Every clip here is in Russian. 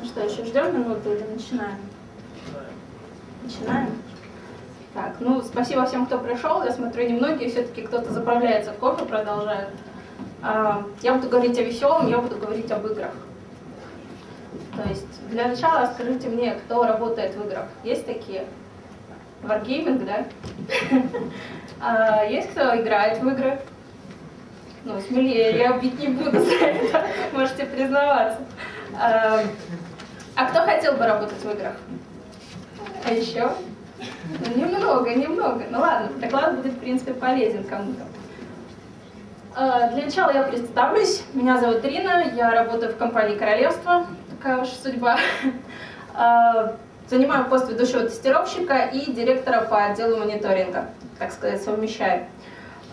Ну что, еще ждем минуту или начинаем? Начинаем? Так, ну, спасибо всем, кто пришел. Я смотрю, немногие все-таки кто-то заправляется в кофе, продолжает. А, я буду говорить о веселом, я буду говорить об играх. То есть, для начала скажите мне, кто работает в играх. Есть такие? Wargaming, да? А, есть кто играет в игры? Ну, смелее, я бить не буду за это, можете признаваться. А, кто хотел бы работать в играх? А еще? Ну, немного, немного. Ну ладно, доклад будет, в принципе, полезен кому-то. А, для начала я представлюсь. Меня зовут Ирина, я работаю в компании Королевство. Такая уж судьба. А, занимаю пост ведущего тестировщика и директора по отделу мониторинга, так сказать, совмещаю.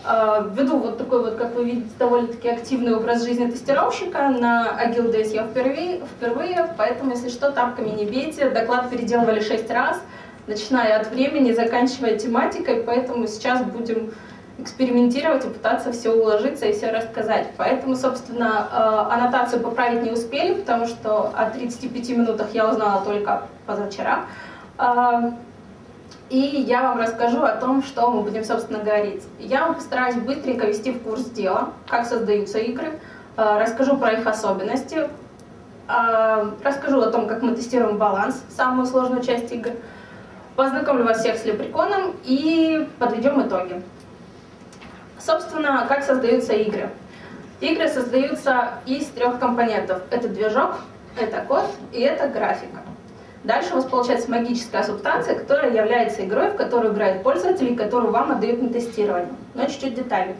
А, веду вот такой вот, как вы видите, довольно-таки активный образ жизни тестировщика. На Agile Days я впервые, впервые, поэтому, если что, тапками не бейте. Доклад переделывали шесть раз, начиная от времени, заканчивая тематикой, поэтому сейчас будем экспериментировать и пытаться все уложиться и все рассказать. Поэтому, собственно, а, аннотацию поправить не успели, потому что о 35 минутах я узнала только позавчера. И я вам расскажу о том, что мы будем, собственно, говорить. Я вам постараюсь быстренько ввести в курс дела, как создаются игры, э, расскажу про их особенности, э, расскажу о том, как мы тестируем баланс, самую сложную часть игр, познакомлю вас всех с лепреконом и подведем итоги. Собственно, как создаются игры. Игры создаются из трех компонентов. Это движок, это код и это графика. Дальше у вас получается магическая субстанция, которая является игрой, в которую играет пользователь и которую вам отдают на тестирование. Но чуть-чуть деталей.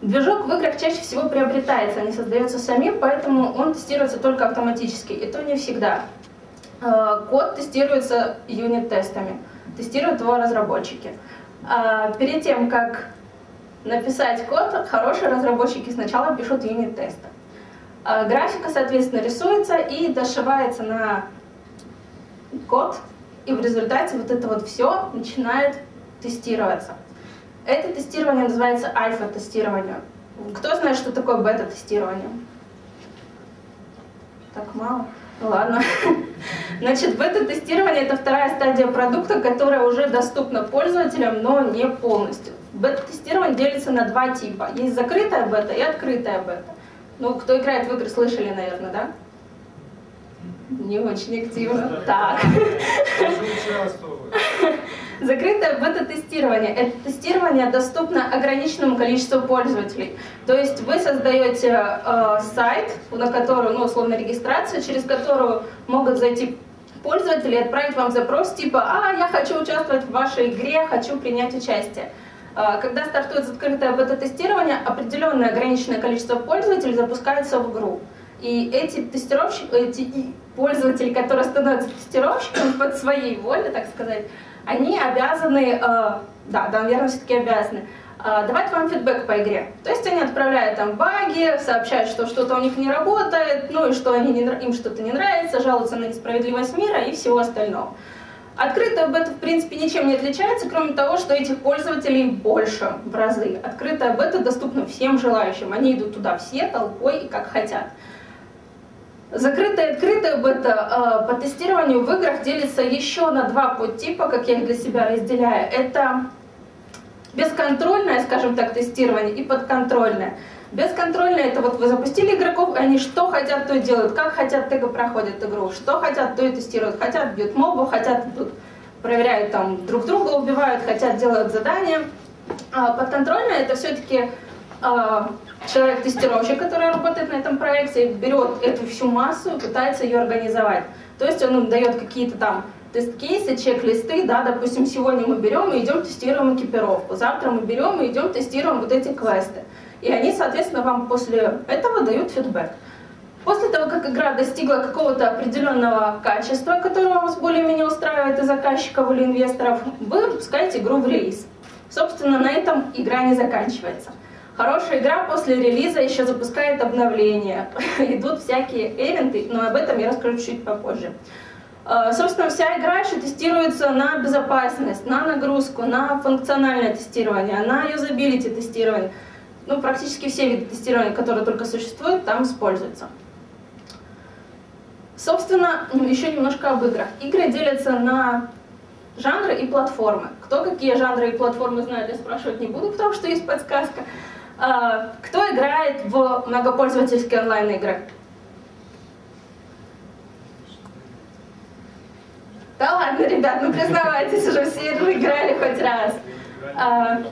Движок в играх чаще всего приобретается, а не создается самим, поэтому он тестируется только автоматически, и то не всегда. Э, код тестируется юнит-тестами, тестируют его разработчики. А перед тем, как написать код, хорошие разработчики сначала пишут юнит-тесты. Э, графика, соответственно, рисуется и дошивается на код, и в результате вот это вот все начинает тестироваться. Это тестирование называется альфа-тестирование. Кто знает, что такое бета-тестирование? Так мало? Ну ладно. Значит, бета-тестирование это вторая стадия продукта, которая уже доступна пользователям, но не полностью. Бета-тестирование делится на два типа. Есть закрытая бета и открытая бета. Ну, кто играет в игры, слышали, наверное, да? Не очень активно. Так. Закрытое бета-тестирование. Это тестирование доступно ограниченному количеству пользователей. То есть вы создаете э, сайт, на который, ну, условно, регистрация, через которую могут зайти пользователи и отправить вам запрос типа «А, я хочу участвовать в вашей игре, хочу принять участие». Э, когда стартует закрытое бета-тестирование, определенное ограниченное количество пользователей запускается в игру. И эти тестировщики, эти пользователи, которые становятся тестировщиками под своей волей, так сказать, они обязаны, э, да, да, наверное, все-таки обязаны, э, давать вам фидбэк по игре. То есть они отправляют там баги, сообщают, что что-то у них не работает, ну и что они не, им что-то не нравится, жалуются на несправедливость мира и всего остального. Открытая бета, в принципе, ничем не отличается, кроме того, что этих пользователей больше в разы. Открытая бета доступна всем желающим. Они идут туда все толпой и как хотят. Закрытая и открытая бета э, по тестированию в играх делится еще на два подтипа, как я их для себя разделяю. Это бесконтрольное, скажем так, тестирование и подконтрольное. Бесконтрольное это вот вы запустили игроков, и они что хотят, то и делают, как хотят, то и проходят игру, что хотят, то и тестируют, хотят бьют мобов, хотят тут проверяют там друг друга, убивают, хотят делают задания. А подконтрольное это все-таки а, человек-тестировщик, который работает на этом проекте, берет эту всю массу и пытается ее организовать. То есть он им дает какие-то там тест-кейсы, чек-листы, да, допустим, сегодня мы берем и идем тестируем экипировку, завтра мы берем и идем тестируем вот эти квесты. И они, соответственно, вам после этого дают фидбэк. После того, как игра достигла какого-то определенного качества, которое вас более-менее устраивает и заказчиков или инвесторов, вы выпускаете игру в релиз. Собственно, на этом игра не заканчивается. Хорошая игра после релиза еще запускает обновления. Идут всякие эвенты, но об этом я расскажу чуть попозже. А, собственно, вся игра еще тестируется на безопасность, на нагрузку, на функциональное тестирование, на юзабилити тестирование. Ну, практически все виды тестирования, которые только существуют, там используются. Собственно, еще немножко об играх. Игры делятся на жанры и платформы. Кто какие жанры и платформы знает, я спрашивать не буду, потому что есть подсказка. А, кто играет в многопользовательские онлайн-игры? Да ладно, ребят, ну признавайтесь уже, все играли хоть раз. А,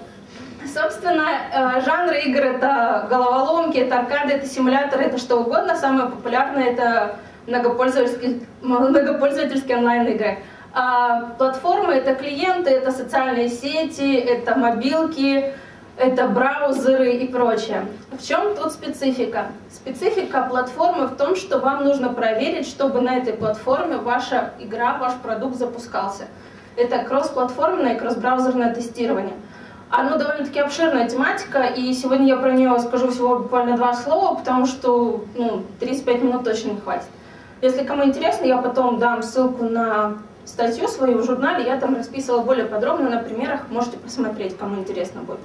собственно, э, жанры игр это головоломки, это аркады, это симуляторы, это что угодно. Самое популярное это многопользовательские, многопользовательские онлайн-игры. А платформы это клиенты, это социальные сети, это мобилки, это браузеры и прочее. В чем тут специфика? Специфика платформы в том, что вам нужно проверить, чтобы на этой платформе ваша игра, ваш продукт запускался. Это кросс-платформенное и кросс-браузерное тестирование. Оно довольно-таки обширная тематика, и сегодня я про нее скажу всего буквально два слова, потому что ну, 35 минут точно не хватит. Если кому интересно, я потом дам ссылку на статью свою в журнале, я там расписывала более подробно на примерах, можете посмотреть, кому интересно будет.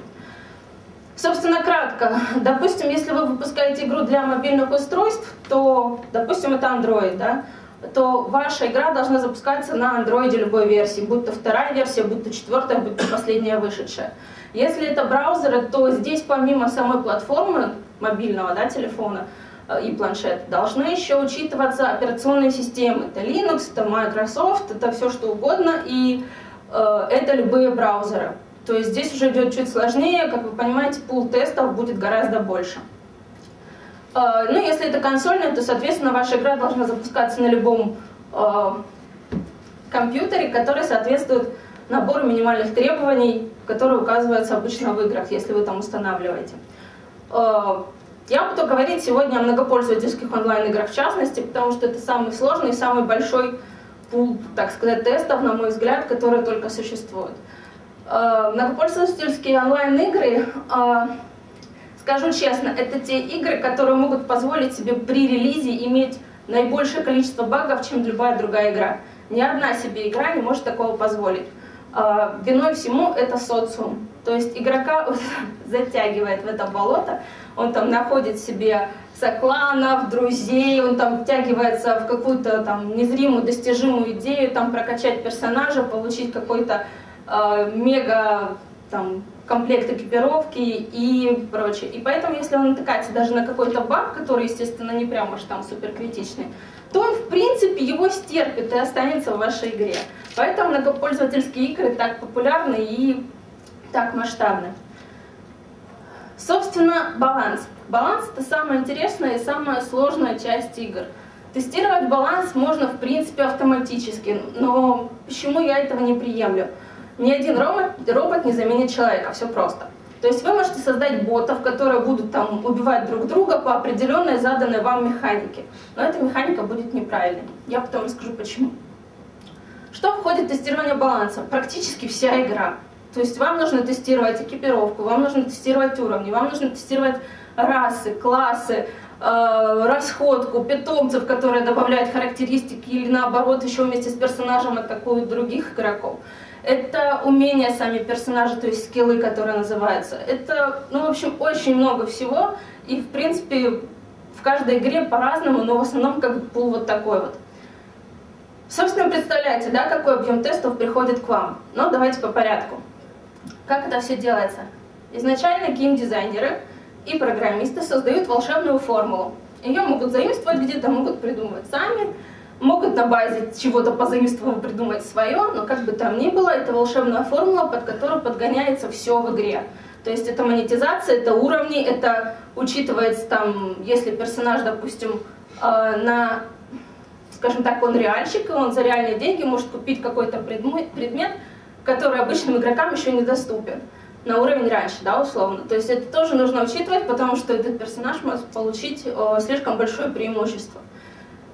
Собственно, кратко. Допустим, если вы выпускаете игру для мобильных устройств, то, допустим, это Android, да, то ваша игра должна запускаться на Android любой версии, будь то вторая версия, будь то четвертая, будь то последняя вышедшая. Если это браузеры, то здесь помимо самой платформы мобильного да, телефона, Э, и планшет, должны еще учитываться операционные системы. Это Linux, это Microsoft, это все что угодно, и э, это любые браузеры. То есть здесь уже идет чуть сложнее, как вы понимаете, пул тестов будет гораздо больше. Э, ну, если это консольная, то, соответственно, ваша игра должна запускаться на любом э, компьютере, который соответствует набору минимальных требований, которые указываются обычно в играх, если вы там устанавливаете. Э, я буду говорить сегодня о многопользовательских онлайн-играх в частности, потому что это самый сложный самый большой пул, так сказать, тестов, на мой взгляд, которые только существуют. Э, многопользовательские онлайн-игры, э, скажу честно, это те игры, которые могут позволить себе при релизе иметь наибольшее количество багов, чем любая другая игра. Ни одна себе игра не может такого позволить. Э, виной всему это социум. То есть игрока затягивает в это болото, он там находит себе сокланов, друзей, он там втягивается в какую-то там незримую, достижимую идею, там прокачать персонажа, получить какой-то мега там комплект экипировки и прочее. И поэтому, если он натыкается даже на какой-то баг, который, естественно, не прям уж там супер критичный, то он, в принципе, его стерпит и останется в вашей игре. Поэтому многопользовательские игры так популярны и так масштабны. Собственно, баланс. Баланс – это самая интересная и самая сложная часть игр. Тестировать баланс можно, в принципе, автоматически, но почему я этого не приемлю? Ни один робот, робот не заменит человека, все просто. То есть вы можете создать ботов, которые будут там убивать друг друга по определенной заданной вам механике. Но эта механика будет неправильной. Я потом расскажу почему. Что входит в тестирование баланса? Практически вся игра. То есть вам нужно тестировать экипировку, вам нужно тестировать уровни, вам нужно тестировать расы, классы, э, расходку, питомцев, которые добавляют характеристики или наоборот еще вместе с персонажем атакуют других игроков. Это умения сами персонажа, то есть скиллы, которые называются. Это, ну, в общем, очень много всего. И, в принципе, в каждой игре по-разному, но в основном как бы пул вот такой вот. Собственно, представляете, да, какой объем тестов приходит к вам. Но давайте по порядку. Как это все делается? Изначально геймдизайнеры и программисты создают волшебную формулу. Ее могут заимствовать где-то, могут придумывать сами, могут на базе чего-то позаимствованного придумать свое, но как бы там ни было, это волшебная формула, под которую подгоняется все в игре. То есть это монетизация, это уровни, это учитывается там, если персонаж, допустим, э, на, скажем так, он реальщик, и он за реальные деньги может купить какой-то предмет, который обычным игрокам еще недоступен на уровень раньше, да, условно. То есть это тоже нужно учитывать, потому что этот персонаж может получить о, слишком большое преимущество.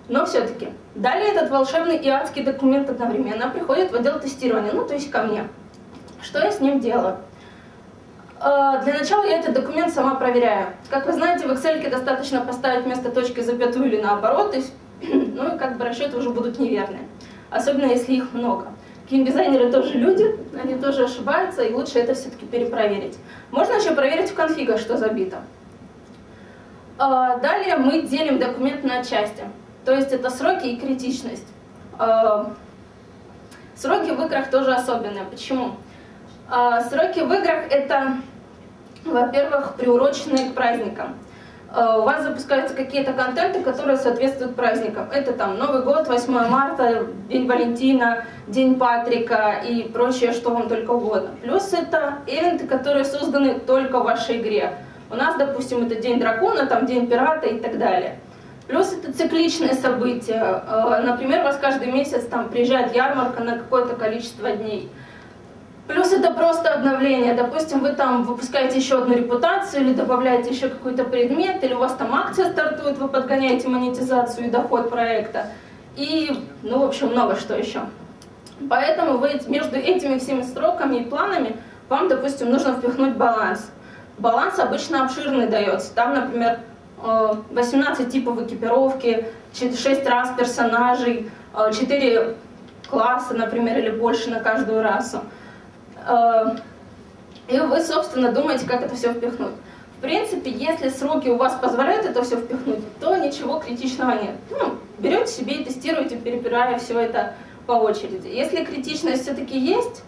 Но все-таки. Далее этот волшебный и адский документ одновременно приходит в отдел тестирования, ну то есть ко мне. Что я с ним делаю? Э, для начала я этот документ сама проверяю. Как вы знаете, в Excel достаточно поставить вместо точки запятую или наоборот, и, ну и как бы расчеты уже будут неверные. Особенно если их много. Геймдизайнеры тоже люди, они тоже ошибаются, и лучше это все-таки перепроверить. Можно еще проверить в конфигах, что забито. А, далее мы делим документ на части. То есть это сроки и критичность. Э, сроки в играх тоже особенные. Почему? Э, сроки в играх это, во-первых, приуроченные к праздникам. Э, у вас запускаются какие-то контенты, которые соответствуют праздникам. Это там Новый год, 8 марта, День Валентина, День Патрика и прочее, что вам только угодно. Плюс это ивенты, которые созданы только в вашей игре. У нас, допустим, это День Дракона, там День Пирата и так далее. Плюс это цикличные события. Э, например, у вас каждый месяц там приезжает ярмарка на какое-то количество дней. Плюс это просто обновление. Допустим, вы там выпускаете еще одну репутацию или добавляете еще какой-то предмет, или у вас там акция стартует, вы подгоняете монетизацию и доход проекта. И, ну, в общем, много что еще. Поэтому вы между этими всеми строками и планами вам, допустим, нужно впихнуть баланс. Баланс обычно обширный дается. Там, например, 18 э, типов экипировки, 6 раз персонажей, 4 э, класса, например, или больше на каждую расу. Э, и вы, собственно, думаете, как это все впихнуть. В принципе, если сроки у вас позволяют это все впихнуть, то ничего критичного нет. Ну, берете себе и тестируете, перебирая все это по очереди. Если критичность все-таки есть,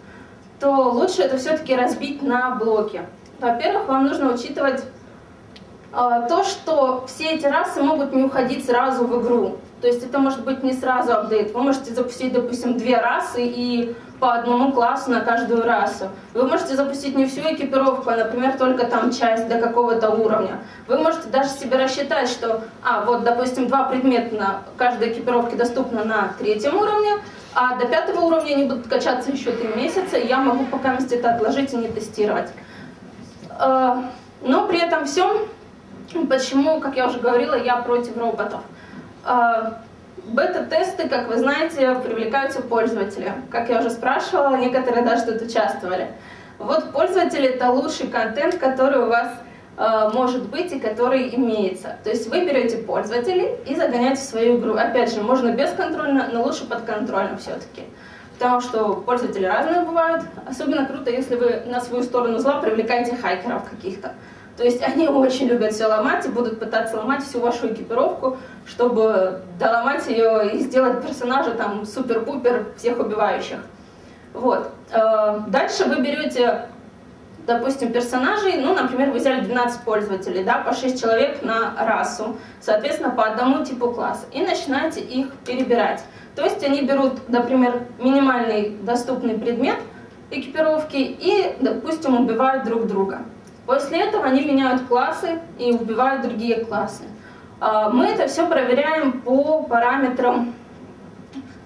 то лучше это все-таки разбить на блоки. Во-первых, вам нужно учитывать то, что все эти расы могут не уходить сразу в игру. То есть это может быть не сразу апдейт. Вы можете запустить, допустим, две расы и по одному классу на каждую расу. Вы можете запустить не всю экипировку, а, например, только там часть до какого-то уровня. Вы можете даже себе рассчитать, что, а, вот, допустим, два предмета на каждой экипировке доступны на третьем уровне, а до пятого уровня они будут качаться еще три месяца, и я могу пока это отложить и не тестировать. Э, но при этом всем, почему, как я уже говорила, я против роботов. Э, Бета-тесты, как вы знаете, привлекаются пользователи. Как я уже спрашивала, некоторые даже тут участвовали. Вот пользователи — это лучший контент, который у вас э, может быть и который имеется. То есть вы берете пользователей и загоняете в свою игру. Опять же, можно бесконтрольно, но лучше подконтрольно все-таки. Потому что пользователи разные бывают. Особенно круто, если вы на свою сторону зла привлекаете хакеров каких-то. То есть они очень любят все ломать и будут пытаться ломать всю вашу экипировку, чтобы доломать ее и сделать персонажа там супер-пупер всех убивающих. Вот. Э, дальше вы берете, допустим, персонажей, ну, например, вы взяли 12 пользователей, да, по 6 человек на расу, соответственно, по одному типу класса, и начинаете их перебирать. То есть они берут, например, минимальный доступный предмет экипировки и, допустим, убивают друг друга. После этого они меняют классы и убивают другие классы. А, мы это все проверяем по параметрам,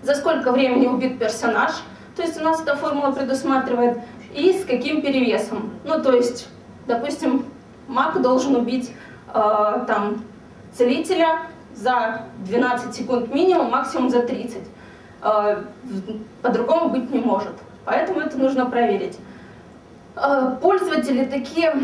за сколько времени убит персонаж, то есть у нас эта формула предусматривает, и с каким перевесом. Ну, то есть, допустим, маг должен убить э, там, целителя за 12 секунд минимум, максимум за 30. Э, а, по-другому быть не может. Поэтому это нужно проверить. Э, пользователи такие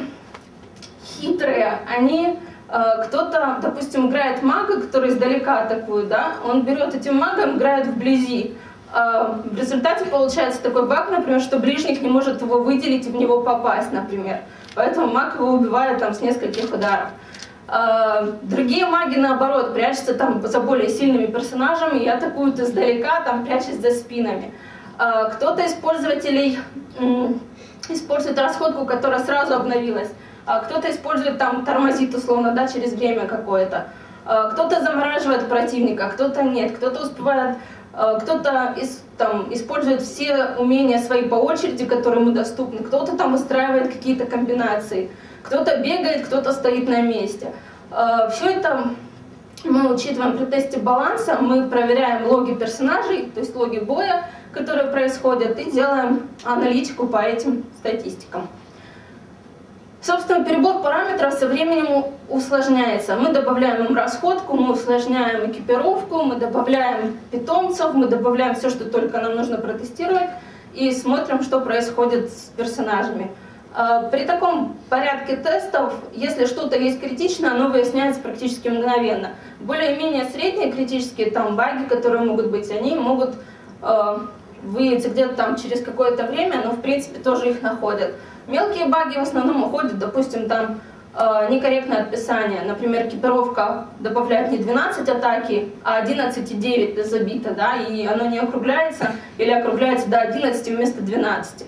хитрые, они э, кто-то, допустим, играет мага, который издалека атакует, да, он берет этим магом, играет вблизи. Э, в результате получается такой баг, например, что ближник не может его выделить и в него попасть, например. Поэтому маг его убивает там с нескольких ударов. Другие маги, наоборот, прячутся там за более сильными персонажами и атакуют издалека, там прячась за спинами. Кто-то из пользователей использует расходку, которая сразу обновилась. А кто-то использует там тормозит условно, да, через время какое-то. А кто-то замораживает противника, кто-то нет, кто-то успевает, а кто-то там, использует все умения свои по очереди, которые ему доступны, кто-то там устраивает какие-то комбинации, кто-то бегает, кто-то стоит на месте. Все это мы учитываем при тесте баланса, мы проверяем логи персонажей, то есть логи боя, которые происходят, и делаем аналитику по этим статистикам. Собственно, перебор параметров со временем усложняется. Мы добавляем им расходку, мы усложняем экипировку, мы добавляем питомцев, мы добавляем все, что только нам нужно протестировать, и смотрим, что происходит с персонажами. А, при таком порядке тестов, если что-то есть критичное, оно выясняется практически мгновенно. Более-менее средние критические там баги, которые могут быть, они могут выявиться где-то там через какое-то время, но в принципе тоже их находят. Мелкие баги в основном уходят, допустим, там э, некорректное отписание. Например, экипировка добавляет не 12 атаки, а 11,9 забито, да, и оно не округляется или округляется до 11 вместо 12.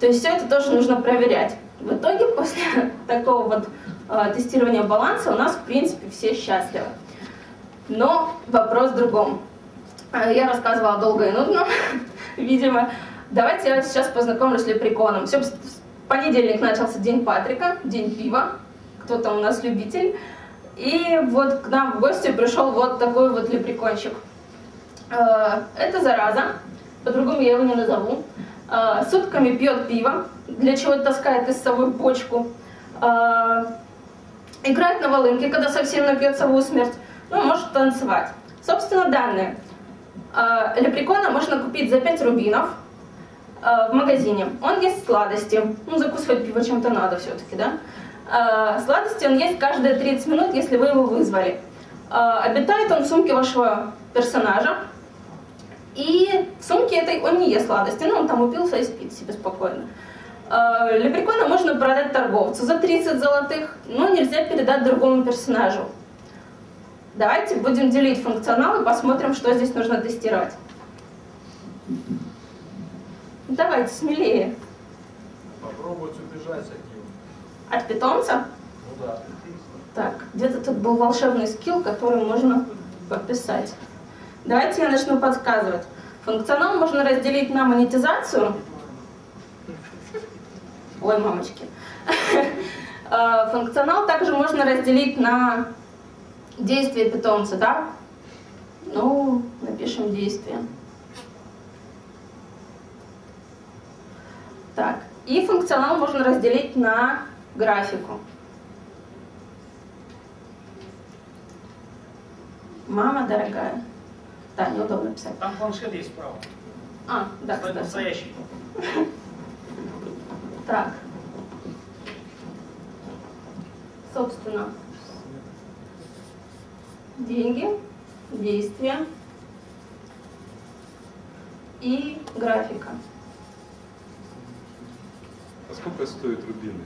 То есть все это тоже нужно проверять. В итоге после такого вот э, тестирования баланса у нас, в принципе, все счастливы. Но вопрос в другом. Э, я рассказывала долго и нудно, видимо. Давайте я сейчас познакомлюсь с лепреконом. Все, понедельник начался День Патрика, День пива. Кто-то у нас любитель. И вот к нам в гости пришел вот такой вот лепрекончик. Э, это зараза, по-другому я его не назову. Э, сутками пьет пиво, для чего таскает из собой бочку. Э, играет на волынке, когда совсем напьется в усмерть. Ну, может танцевать. Собственно, данные. Лепрекона можно купить за 5 рубинов – Э, в магазине. Он есть сладости. Ну, закусывать пиво чем-то надо все-таки, да? Э, сладости он есть каждые 30 минут, если вы его вызвали. Э, обитает он в сумке вашего персонажа. И в сумке этой он не ест сладости, ну, он там упился и спит себе спокойно. Лепрекона можно продать торговцу за 30 золотых, но нельзя передать другому персонажу. Давайте будем делить функционал и посмотрим, что здесь нужно тестировать. Давайте смелее. Попробовать убежать от него. От питомца? Ну да. Так, где-то тут был волшебный скилл, который можно подписать. Давайте я начну подсказывать. Функционал можно разделить на монетизацию. Ой, мамочки. А, функционал также можно разделить на действие питомца, да? Ну, напишем действие. Так, и функционал можно разделить на графику. Мама дорогая. Да, неудобно писать. Там планшет есть справа. А, да, Стоит кстати. настоящий. Так. Собственно, деньги, действия и графика. А сколько стоят рубины?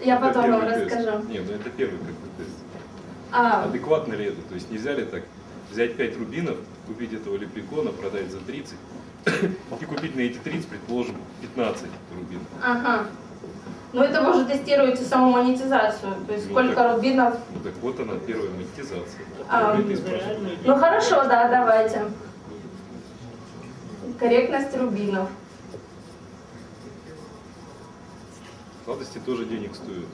Я Это потом вам тест. расскажу. Не, ну это первый как бы тест. А, Адекватно ли это? То есть нельзя ли так взять 5 рубинов, купить этого лепрекона, продать за 30 и купить на эти 30, предположим, 15 рубинов? ага. Ну это вы уже тестируете саму монетизацию, то есть Ну, сколько так- рубинов. Ну так вот она, первая монетизация. А. Ну хорошо, да, давайте. Корректность рубинов. Сладости тоже денег стоят.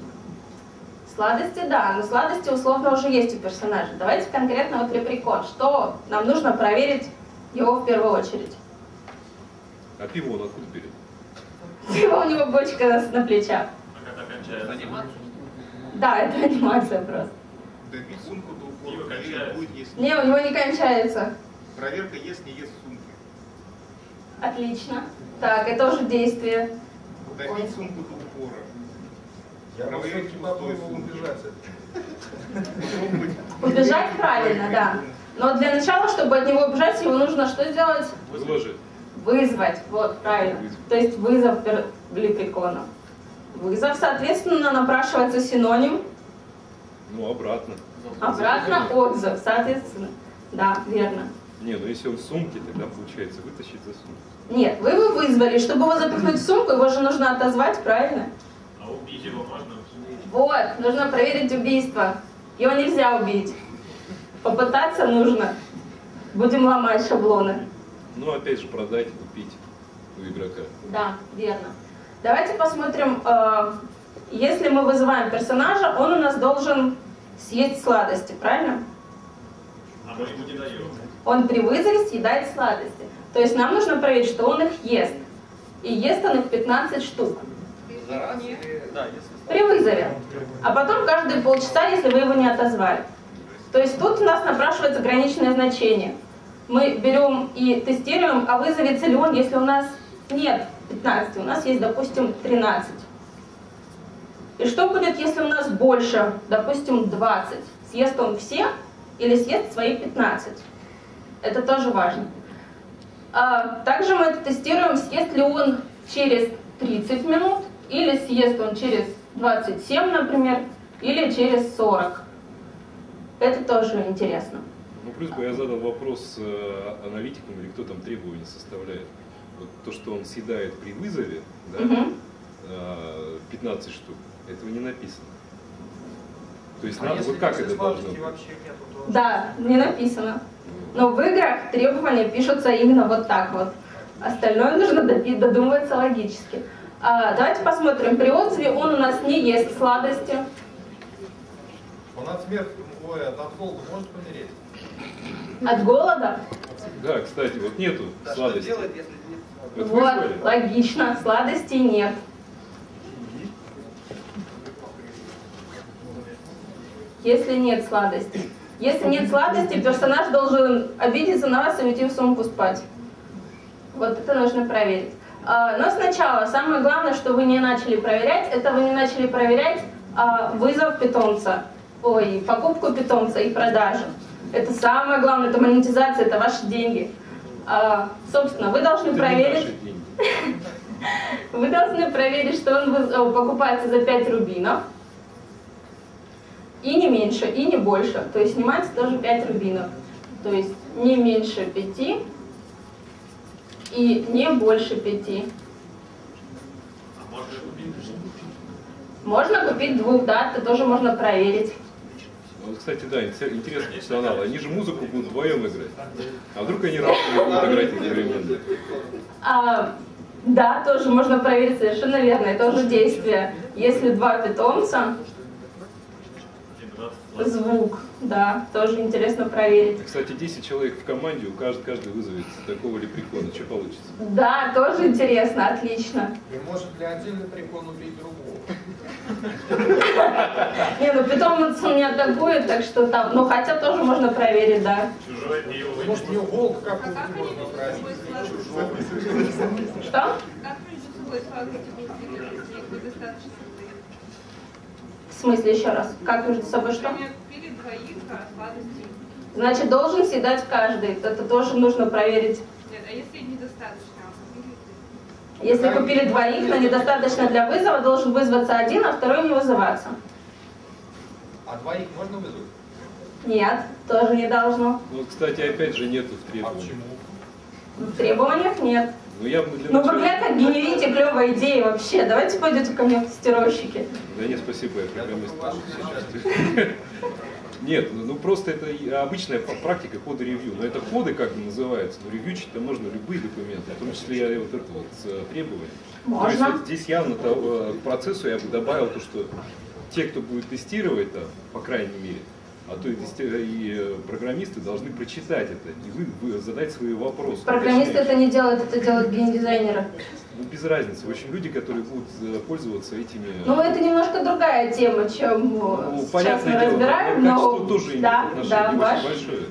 Сладости, да, но сладости условно уже есть у персонажа. Давайте конкретно вот лепрекон. Что нам нужно проверить его в первую очередь? А пиво он откуда берет? Пиво у него бочка на, на плечах. А когда кончается? Да, это анимация просто. Добить сумку кончается. будет, если... Не, у него не кончается. Проверка ест, не ест сумки. Отлично. Так, это уже действие. Ой. Добить сумку до упора. Я пустую попробовал убежать него. Убежать правильно, да. Но для начала, чтобы от него убежать, его нужно что сделать? Выложи. Вызвать. Вот, правильно. То есть вызов лепрекона. Вызов, соответственно, напрашивается синоним. Ну, обратно. Обратно отзыв, соответственно. Да, верно. Не, ну если он в сумке, тогда получается вытащить за сумку. Нет, вы его вызвали. Чтобы его запихнуть в сумку, его же нужно отозвать, правильно? А убить его можно? Вот, нужно проверить убийство. Его нельзя убить. Попытаться нужно. Будем ломать шаблоны. Ну, опять же, продать и купить у игрока. Да, верно. Давайте посмотрим, э, если мы вызываем персонажа, он у нас должен съесть сладости, правильно? А мы ему не даем. Он при вызове съедает сладости. То есть нам нужно проверить, что он их ест. И ест он их 15 штук. Да, если При вызове. А потом каждые полчаса, если вы его не отозвали. То есть тут у нас напрашивается граничное значение. Мы берем и тестируем, а вызовется ли он, если у нас нет 15, у нас есть, допустим, 13. И что будет, если у нас больше, допустим, 20? Съест он все или съест свои 15? Это тоже важно. А, также мы это тестируем, съест ли он через 30 минут или съест он через 27, например, или через 40. Это тоже интересно. Ну, плюс бы я задал вопрос э, аналитикам или кто там требования составляет. Вот то, что он съедает при вызове, да, э, 15 штук, этого не написано. То есть, А надо, если вот как это должно быть? вообще нету, то... Да, не написано. Но в играх требования пишутся именно вот так вот. Остальное нужно додумываться логически. А, давайте посмотрим. При отзыве он у нас не ест сладости. Он от смерти, ой, от холода может помереть? От голода? Да, кстати, вот нету Да, что сладости. делать, если нет Вот Вот, логично. Сладостей нет. Если нет сладостей. Если нет сладостей, персонаж должен обидеться на вас и уйти в сумку спать. Вот это нужно проверить. А, Но сначала, самое главное, что вы не начали проверять, это вы не начали проверять а, вызов питомца, ой, покупку питомца и продажу. Это самое главное, это монетизация, это ваши деньги. А, Собственно, вы должны Это проверить... Вы должны проверить, что он э, покупается за 5 рубинов. И не меньше, и не больше. То есть снимается тоже 5 рубинов. То есть не меньше 5 и не больше 5. А можно купить? Можно купить двух, да, это тоже можно проверить. Вот, кстати, да, инте- интересный функционал. Они же музыку будут вдвоем играть. А вдруг они разные будут играть одновременно? А, да, тоже можно проверить совершенно верно. Это тоже действие. Если два питомца, звук, да, тоже интересно проверить. Кстати, 10 человек в команде, у каждого, каждый вызовет такого лепрекона. Что получится? Да, тоже интересно, отлично. И может ли отдельный прикол убить другого? Не, ну питомец он не атакует, так что там, ну хотя тоже можно проверить, да. Чужой его Может, не не волк, как А как можно сладости? Что? Как? В смысле еще раз? Как между собой что? А Значит, должен съедать каждый. Это тоже нужно проверить. нет. А если недостаточно? а? Если купили двоих, но недостаточно для вызова, должен вызваться один, а второй не вызываться. А двоих можно вызвать? Нет, тоже не должно. Ну, кстати, опять же нету в А требованиях. почему? В требованиях нет. Ну, явно для Ну вы, бля, как генерите клевая идея вообще. Давайте пойдете ко мне в тестировщики. Да нет, спасибо, я Я программист. Нет, ну ну просто это обычная практика кода ревью. Но это коды как бы называется. Но ревьючить-то можно любые документы, в том числе и вот это вот э, требования. То есть Можно. вот здесь явно то, э, к процессу я бы добавил то, что те, кто будет тестировать, там, по крайней мере, а то и, тести- и э, программисты должны прочитать это и вы, вы задать свои вопросы. Программисты это не делают, это делают геймдизайнеры. Ну, без разницы. В общем, люди, которые будут э, пользоваться этими... Ну, это немножко другая тема, чем Ну, э, сейчас мы дело, разбираем, но качество тоже да, да, ваш большое.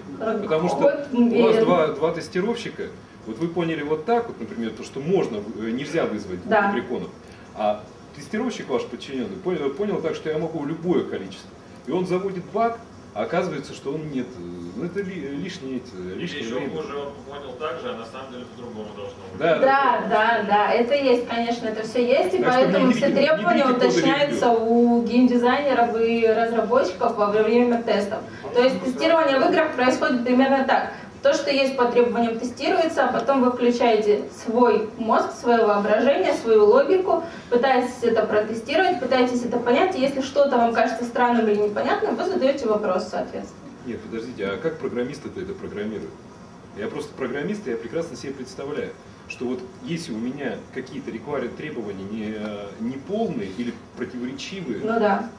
Потому что ход у вас два, два тестировщика, вот вы поняли вот так, вот, например, то, что можно, э, нельзя вызвать Да. лепреконов, а тестировщик ваш подчиненный понял, понял так, что я могу любое количество. И он заводит баг, а оказывается, что он нет. Ну, это ли- лишнее, лишнее еще время. хуже, он понял так же, а на самом деле по-другому должно быть. Да, Да, да, да, это есть, конечно, это все есть, и Так поэтому не все требования уточняются у геймдизайнеров и разработчиков во время тестов. То есть тестирование в играх происходит примерно так. То, что есть по требованиям, тестируется, а потом вы включаете свой мозг, свое воображение, свою логику, пытаетесь это протестировать, пытаетесь это понять, и если что-то вам кажется странным или непонятным, вы задаете вопрос, соответственно. Нет, подождите, а как программисты-то это программируют? Я просто программист, и я прекрасно себе представляю, что вот если у меня какие-то рекварят требования не, э, не полные или противоречивые, Ну да.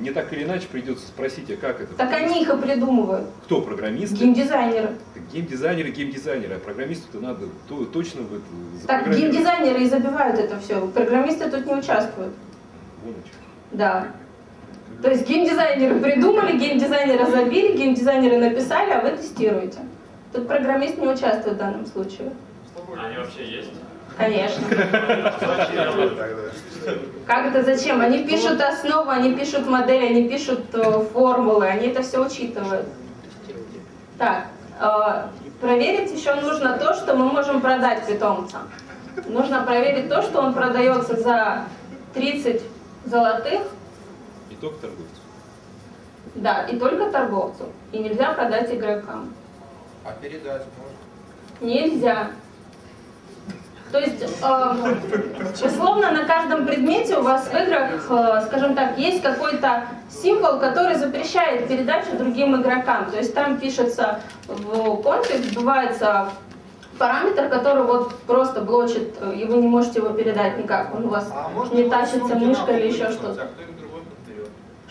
Мне так или иначе придется спросить, а как это? Так они их и придумывают. Кто программисты? Геймдизайнеры. Геймдизайнеры, геймдизайнеры, а программисту-то надо то- точно в это Так геймдизайнеры и забивают это все. Программисты тут не участвуют. Вон. Да. То есть геймдизайнеры придумали, геймдизайнеры забили, геймдизайнеры написали, а вы тестируете. Тут программист не участвует в данном случае. Они вообще есть? Конечно. Как это зачем? Они пишут основу, они пишут модели, они пишут э, формулы, они это все учитывают. Так, э, проверить еще нужно то, что мы можем продать питомца. Нужно проверить то, что он продается за 30 золотых, И только торговцу. да, и только торговцу. И нельзя продать игрокам. А передать можно? Нельзя. То есть, э, условно, на каждом предмете у вас в играх, э, скажем так, есть какой-то символ, который запрещает передачу другим игрокам. То есть там пишется в конфиг, сбивается параметр, который вот просто блочит, э, и вы не можете его передать никак. Он у вас А не тащится пол или еще что-то.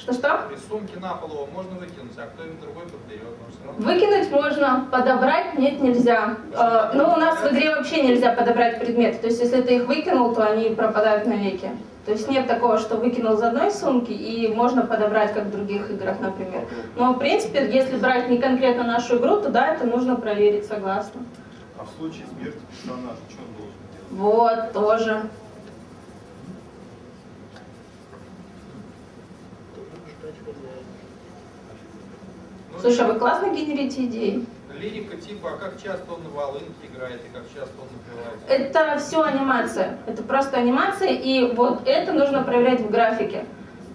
А. Что-что? Рисунки на пол его можно выкинуть, а кто-нибудь другой подберет. Выкинуть можно, подобрать нет нельзя. Э, Но у нас в игре вообще нельзя подобрать предметы. То есть если ты их выкинул, то они пропадают навеки. То есть нет такого, что выкинул из одной сумки и можно подобрать, как в других играх, например. Но в принципе, если брать не конкретно нашу игру, то да, это нужно проверить, согласна. А в случае смерти персонажа, что он должен делать? Вот, тоже. Слушай, а вы классно генерите идеи. Лирика типа, а как часто он на волынке играет и как часто он напивается? Это все анимация. Это просто анимация, и вот это нужно проверять в графике.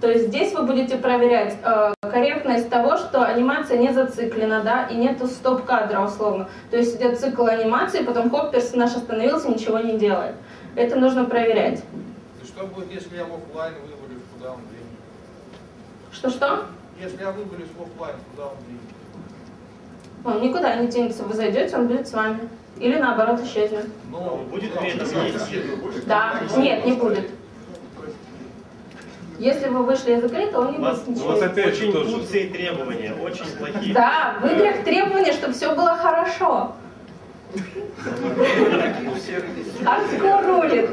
То есть здесь вы будете проверять э, корректность того, что анимация не зациклена, да, и нету стоп-кадра условно. То есть идет цикл анимации, потом хоп, персонаж остановился, ничего не делает. Это нужно проверять. И что будет, если я в офлайн вывалюсь, куда он двинет? Что-что? Если я вывалюсь в офлайн, куда он двинет? Он никуда не денется. Вы зайдете, он будет с вами. Или наоборот исчезнет. Но будет куда при он этом двинет? есть? Да, нет, не будет. Если вы вышли из игры, то он не У вас, будет у ничего. вас опять очень тоже. куцые требования, очень плохие. Да, в играх требования, чтобы все было хорошо. Хардкор рулит.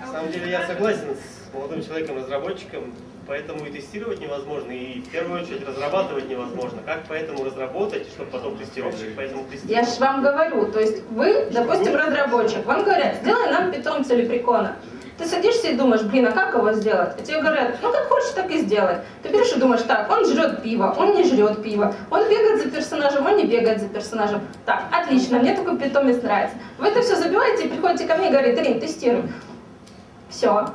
На самом деле я согласен с молодым человеком-разработчиком, поэтому и тестировать невозможно, и в первую очередь разрабатывать невозможно. Как поэтому разработать, чтобы потом тестировщик поэтому Я тестировать? же вам говорю, то есть вы, допустим, разработчик, вам говорят, сделай нам питомца лепрекона. Ты садишься и думаешь, блин, а как его сделать? А тебе говорят, ну как хочешь, так и сделай. Ты берешь и думаешь, так, он жрет пиво, он не жрет пиво, он бегает за персонажем, он не бегает за персонажем. Так, отлично, мне такой питомец нравится. Вы это все забиваете и приходите ко мне и говорите, Рин, тестируй. Все. А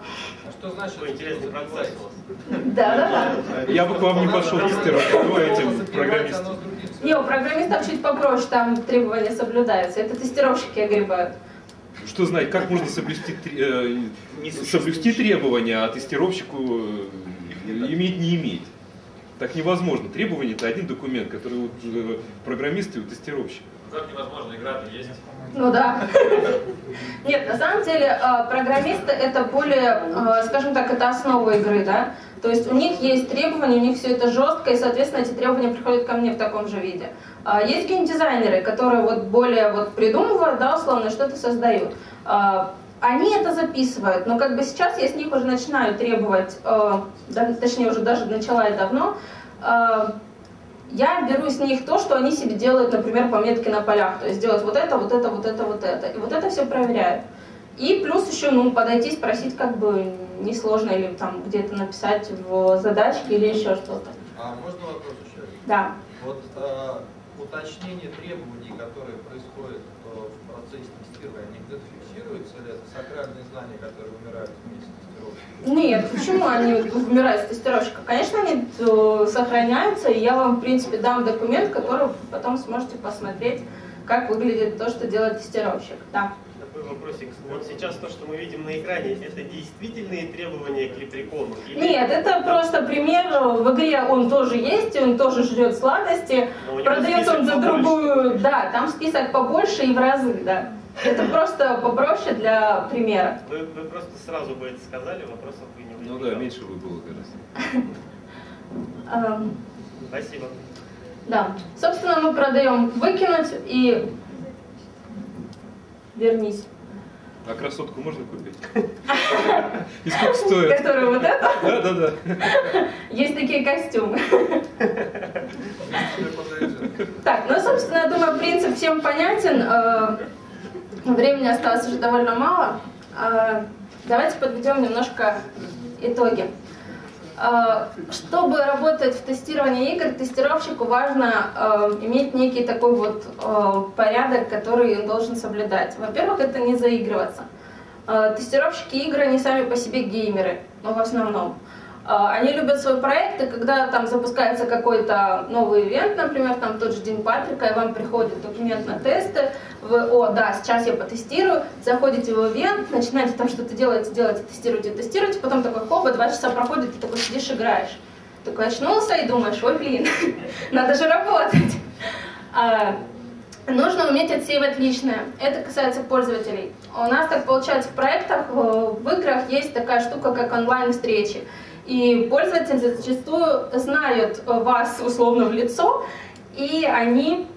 что значит? Интересный процесс у вас. Да-да-да. Я бы к вам не пошел тестировать, этим программистам. Не, у программистов чуть попроще, там требования соблюдаются. Это тестировщики огребают. Что знать, как можно соблюсти, э, соблюсти требования, а тестировщику э, иметь не иметь? Так невозможно. Требования это один документ, который вот, э, программист и у тестировщика. Как невозможно, игра-то есть. Ну да. Нет, на самом деле э, программисты это более, э, скажем так, это основа игры, да. То есть у них есть требования, у них все это жестко, и, соответственно, эти требования приходят ко мне в таком же виде. А, Есть геймдизайнеры, которые вот более вот придумывают, да, условно, что-то создают. Они это записывают, но как бы сейчас я с них уже начинаю требовать, э, точнее уже даже начала и давно, э, я беру с них то, что они себе делают, например, пометки на полях. То есть делать вот это, вот это, вот это, вот это. И вот это все проверяю. И плюс еще, ну, подойти, спросить, как бы несложно, или там где-то написать в задачке или еще что-то. А можно вопрос еще? Да. Вот э, уточнение требований, которые происходят э, в процессе тестирования, они где-то фиксируются или это сакральные знания, которые умирают вместе с тестировщиком? Нет, почему они умирают с тестировщика? Конечно, они э, сохраняются, и я вам, в принципе, дам документ, который потом сможете посмотреть, как выглядит то, что делает тестировщик. Да. Вопросик. Вот сейчас то, что мы видим на экране, это действительные требования к лепрекону? Или- Нет, это просто пример. В игре он тоже есть, он тоже жрет сладости. Продается он за побольше. другую. Да, там список побольше и в разы, да. Это просто попроще для примера. Вы, вы просто сразу бы это сказали, вопросов бы не Ну возникало. да, меньше бы было гораздо. Эм, Спасибо. Да. Собственно, мы продаем выкинуть и вернись. А красотку можно купить? И сколько стоит? Который вот это. Да, да, да. Есть такие костюмы. Так, ну, собственно, я думаю, принцип всем понятен. Э, Времени осталось уже довольно мало. Э, Давайте подведем немножко итоги. Э, Чтобы работать в тестировании игр, тестировщику важно э, иметь некий такой вот э, порядок, который он должен соблюдать. Во-первых, это не заигрываться. Тестировщики игр, они сами по себе геймеры, ну, в основном. Э, они любят свой проект, и когда там запускается какой-то новый ивент, например, там тот же День Патрика, и вам приходит документ на тесты, вы, о, да, сейчас я потестирую, заходите в ивент, начинаете там что-то делать, делаете, тестируете, тестируете, потом такой, хоба, два часа проходит, ты такой сидишь, играешь. Такой очнулся и думаешь, ой, блин, надо же работать. А, нужно уметь отсеивать личное. Это касается пользователей. У нас так получается в проектах, в играх есть такая штука, как онлайн-встречи. И пользователи зачастую знают вас условно в лицо, и они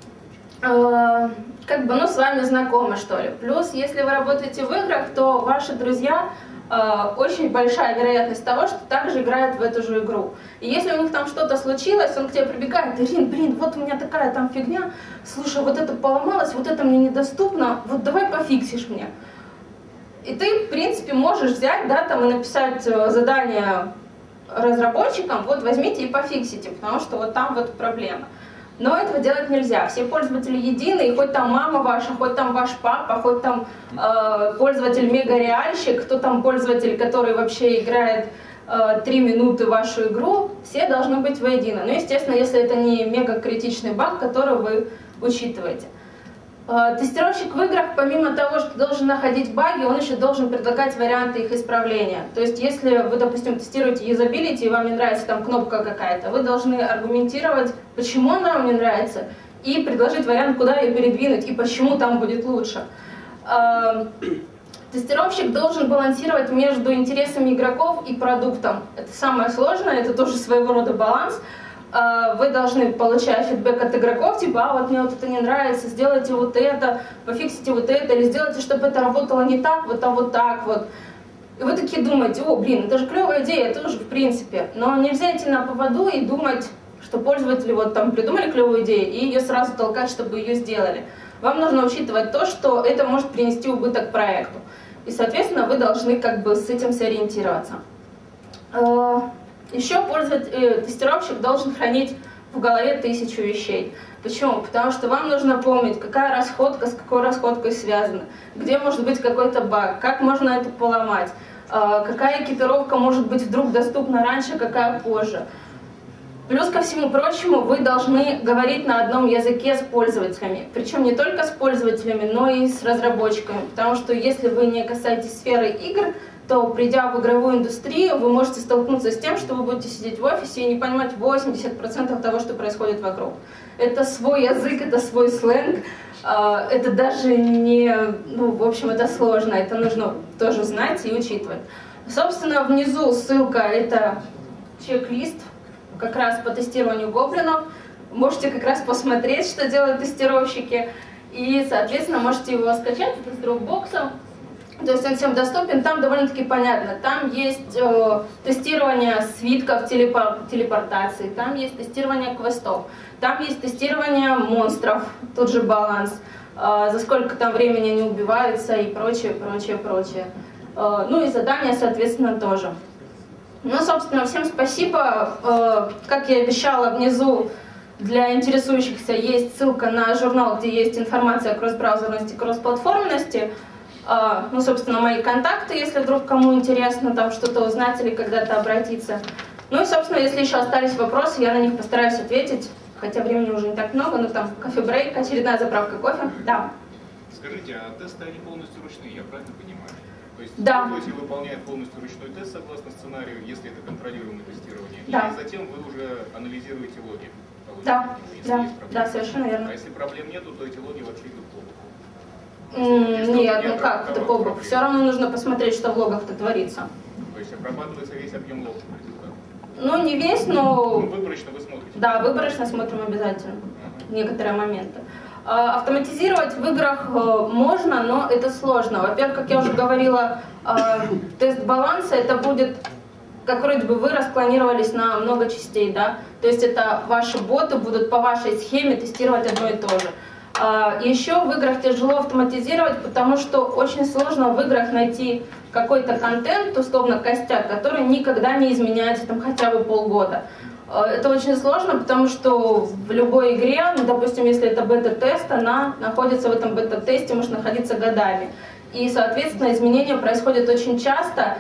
э, как бы, ну, с вами знакомы, что ли. Плюс, если вы работаете в играх, то ваши друзья э, очень большая вероятность того, что также играют в эту же игру. И если у них там что-то случилось, он к тебе прибегает, Ирин, блин, вот у меня такая там фигня, слушай, вот это поломалось, вот это мне недоступно, вот давай пофиксишь мне. И ты, в принципе, можешь взять, да, там и написать э, задание разработчикам, вот возьмите и пофиксите, потому что вот там вот проблема. Но этого делать нельзя. Все пользователи едины, и хоть там мама ваша, хоть там ваш папа, хоть там э, пользователь мега-реальщик, кто там пользователь, который вообще играет э, 3 минуты вашу игру, все должны быть воедино. Ну, естественно, если это не мега-критичный баг, который вы учитываете. Э, тестировщик в играх, помимо того, что должен находить баги, он еще должен предлагать варианты их исправления. То есть, если вы, допустим, тестируете юзабилити, и вам не нравится там кнопка какая-то, вы должны аргументировать, почему она вам не нравится, и предложить вариант, куда ее передвинуть, и почему там будет лучше. Э, тестировщик должен балансировать между интересами игроков и продуктом. Это самое сложное, это тоже своего рода баланс. А, вы должны, получать фидбэк от игроков, типа, а вот мне вот это не нравится, сделайте вот это, пофиксите вот это, или сделайте, чтобы это работало не так, вот, а вот так вот. И вы такие думаете, о, блин, это же клевая идея тоже, в принципе. Но нельзя идти на поводу и думать, что пользователи вот там придумали клевую идею и ее сразу толкать, чтобы ее сделали. Вам нужно учитывать то, что это может принести убыток проекту. И, соответственно, вы должны как бы с этим сориентироваться. Еще пользователь, э, тестировщик должен хранить в голове тысячу вещей. Почему? Потому что вам нужно помнить, какая расходка с какой расходкой связана, где может быть какой-то баг, как можно это поломать, э, какая экипировка может быть вдруг доступна раньше, какая позже. Плюс ко всему прочему, вы должны говорить на одном языке с пользователями. Причем не только с пользователями, но и с разработчиками. Потому что если вы не касаетесь сферы игр, то придя в игровую индустрию, вы можете столкнуться с тем, что вы будете сидеть в офисе и не понимать 80% того, что происходит вокруг. Это свой язык, это свой сленг, а, это даже не, ну, в общем, это сложно, это нужно тоже знать и учитывать. Собственно, внизу ссылка, это чек-лист как раз по тестированию гоблинов. Можете как раз посмотреть, что делают тестировщики, и, соответственно, можете его скачать, с дропбоксом, то есть он всем доступен, там довольно-таки понятно. Там есть э, тестирование свитков телепор телепортации, там есть тестирование квестов, там есть тестирование монстров, тот же баланс, э, за сколько там времени они убиваются и прочее, прочее, прочее. Э, ну и задания, соответственно, тоже. Ну, собственно, всем спасибо. Э, как я обещала, внизу для интересующихся есть ссылка на журнал, где есть информация о кросс-браузерности, кросс-платформенности. А, ну, собственно, мои контакты, если вдруг кому интересно там что-то узнать или когда-то обратиться. Ну и, собственно, если еще остались вопросы, я на них постараюсь ответить, хотя времени уже не так много, но там кофе-брейк, очередная заправка кофе, да. Скажите, а тесты, они полностью ручные, я правильно понимаю? То есть да. пользователь выполняет полностью ручной тест согласно сценарию, если это контролируемое тестирование, да. и затем вы уже анализируете логи. Да, да, да, совершенно верно. А если проблем нету, то эти логи вообще идут плохо. Нет, ну как это по Все равно нужно посмотреть, что в логах-то творится. То есть обрабатывается весь объем логов? Ну, не весь, но... Ну, выборочно вы смотрите? Да, выборочно смотрим обязательно. Uh-huh. Некоторые моменты. А, автоматизировать в играх э, можно, но это сложно. Во-первых, как я уже говорила, а, тест баланса это будет как вроде бы вы расклонировались на много частей, да, то есть это ваши боты будут по вашей схеме тестировать одно и то же. А, Еще в играх тяжело автоматизировать, потому что очень сложно в играх найти какой-то контент, условно костяк, который никогда не изменяется там хотя бы полгода. А, это очень сложно, потому что в любой игре, ну, допустим, если это бета-тест, она находится в этом бета-тесте, может находиться годами. и, соответственно, изменения происходят очень часто.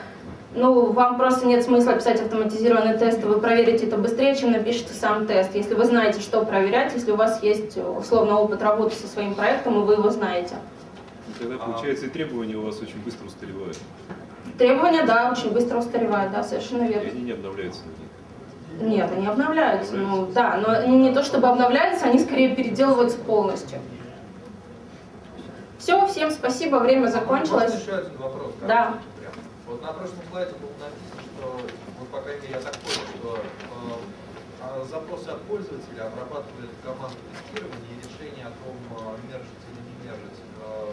Ну, вам просто нет смысла писать автоматизированный тест, вы проверите это быстрее, чем напишите сам тест. Если вы знаете, что проверять, если у вас есть условно опыт работы со своим проектом, и вы его знаете. Тогда, получается, и требования у вас очень быстро устаревают. Требования, да, очень быстро устаревают, да, совершенно И верно. они не обновляются. Нет, они обновляются, ну да, но они не то чтобы обновляются, они скорее переделываются полностью. Все, всем спасибо, время закончилось. Можно еще один вопрос? Да. Вот на прошлом слайде было написано, что, вот, по крайней мере, я так понял, что э, а запросы от пользователя обрабатывает команда тестирования и решение о том, э, мержить или не мержить э,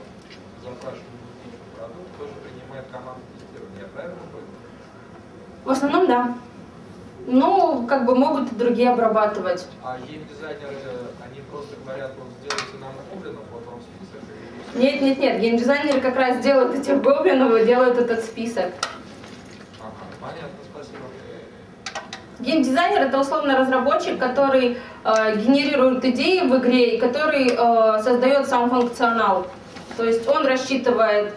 запрашиваемый фичу продукт тоже принимает команда тестирования. Я правильно понял? В основном, да. Ну, как бы могут и другие обрабатывать. А геймдизайнеры, они просто говорят, вот сделайте нам гоблинов, вот вам список, и Нет, нет, нет, геймдизайнеры как раз делают этих гоблинов и делают этот список. Ага, понятно, спасибо. Геймдизайнер это условно разработчик, который э, генерирует идеи в игре и который э, создает сам функционал. То есть он рассчитывает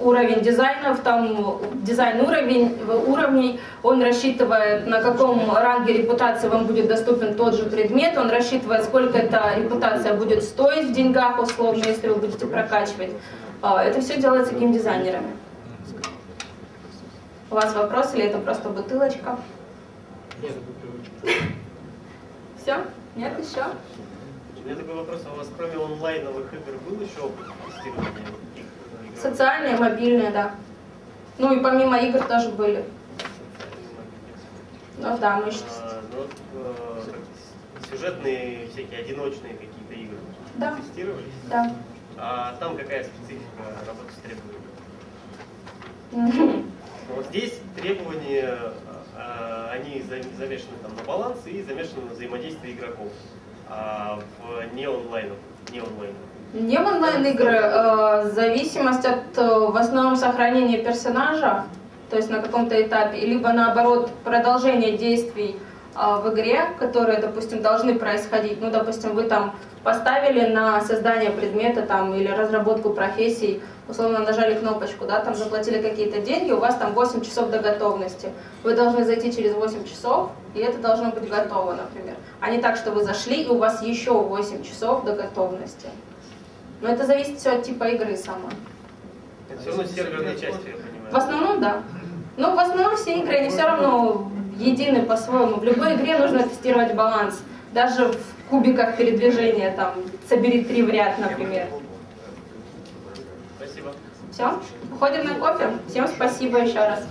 уровень дизайнов, там дизайн уровень, уровней, он рассчитывает, на каком ранге репутации вам будет доступен тот же предмет, он рассчитывает, сколько эта репутация будет стоить в деньгах, условно, если вы будете прокачивать. А, Это все делается геймдизайнерами. У вас вопрос или это просто бутылочка? Нет, Все? Нет еще? У меня такой вопрос, а у вас кроме онлайновых игр был еще опыт тестирования? Социальные, мобильные, да. Ну и помимо игр тоже были. Ну да, мы еще... А, ну, э, сюжетные всякие одиночные какие-то игры Да. тестировались? Да. А там какая специфика работы с требованиями? Вот здесь требования, а, они за- замешаны там на баланс и замешаны на взаимодействии игроков. А в не онлайнах, не онлайн. Не в онлайн-игры, э, зависимость от э, в основном сохранения персонажа, то есть на каком-то этапе, либо наоборот продолжение действий э, в игре, которые, допустим, должны происходить. Ну, допустим, вы там поставили на создание предмета там, или разработку профессий, условно нажали кнопочку, да, там заплатили какие-то деньги, у вас там 8 часов до готовности. Вы должны зайти через 8 часов, и это должно быть готово, например. А не так, что вы зашли, и у вас еще 8 часов до готовности. Но это зависит все от типа игры самой. Это все равно серверной части, я понимаю. В основном, да. Но в основном все игры, они все равно едины по-своему. В любой игре нужно тестировать баланс. Даже в кубиках передвижения, там, собери три в ряд, например. Спасибо. Все, уходим на кофе. Всем спасибо еще раз.